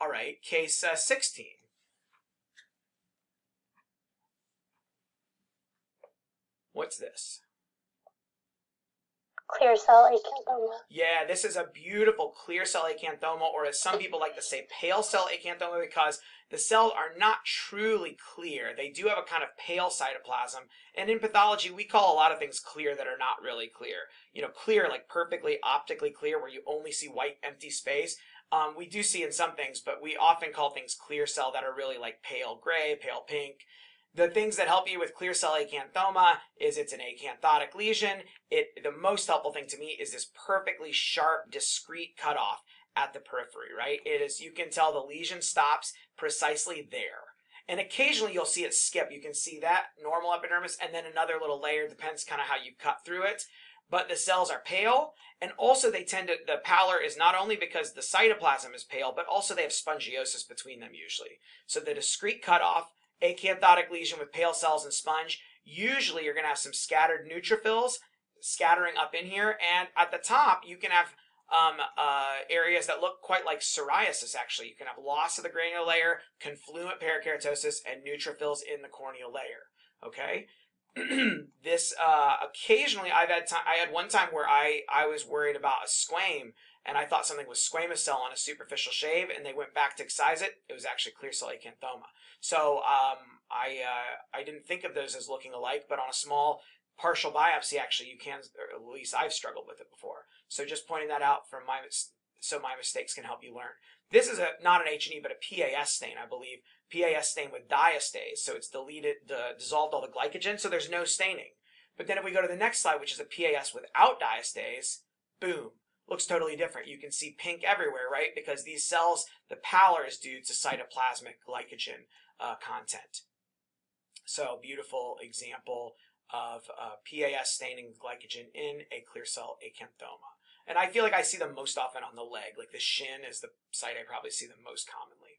All right, case uh, 16. What's this? Clear cell acanthoma. Yeah, this is a beautiful clear cell acanthoma, or as some people like to say, pale cell acanthoma, because the cells are not truly clear. They do have a kind of pale cytoplasm. And in pathology, we call a lot of things clear that are not really clear. You know, clear, like perfectly optically clear, where you only see white empty space. Um, we do see in some things, but we often call things clear cell that are really like pale gray, pale pink. The things that help you with clear cell acanthoma is it's an acanthotic lesion. It the most helpful thing to me is this perfectly sharp, discrete cutoff at the periphery, right? It is you can tell the lesion stops precisely there. And occasionally you'll see it skip. You can see that normal epidermis and then another little layer, depends kind of how you cut through it. But the cells are pale, and also they tend to, the pallor is not only because the cytoplasm is pale, but also they have spongiosis between them usually. So the discrete cutoff acanthotic lesion with pale cells and sponge, usually you're going to have some scattered neutrophils scattering up in here. And at the top, you can have um, uh, areas that look quite like psoriasis, actually. You can have loss of the granular layer, confluent parakeratosis, and neutrophils in the corneal layer. Okay? this uh, occasionally I've had time I had one time where I I was worried about a squame and I thought something was squamous cell on a superficial shave, and they went back to excise it. It was actually clear cell acanthoma. So um, I uh, I didn't think of those as looking alike, but on a small partial biopsy, actually, you can, or at least I've struggled with it before. So just pointing that out from my so my mistakes can help you learn. This is a not an H&E, but a PAS stain, I believe. PAS stain with diastase, so it's deleted, dissolved all the glycogen, so there's no staining. But then if we go to the next slide, which is a PAS without diastase, boom, looks totally different. You can see pink everywhere, right? Because these cells, the pallor is due to cytoplasmic glycogen uh, content. So beautiful example of uh, PAS staining glycogen in a clear cell acanthoma. And I feel like I see them most often on the leg, like the shin is the site I probably see them most commonly.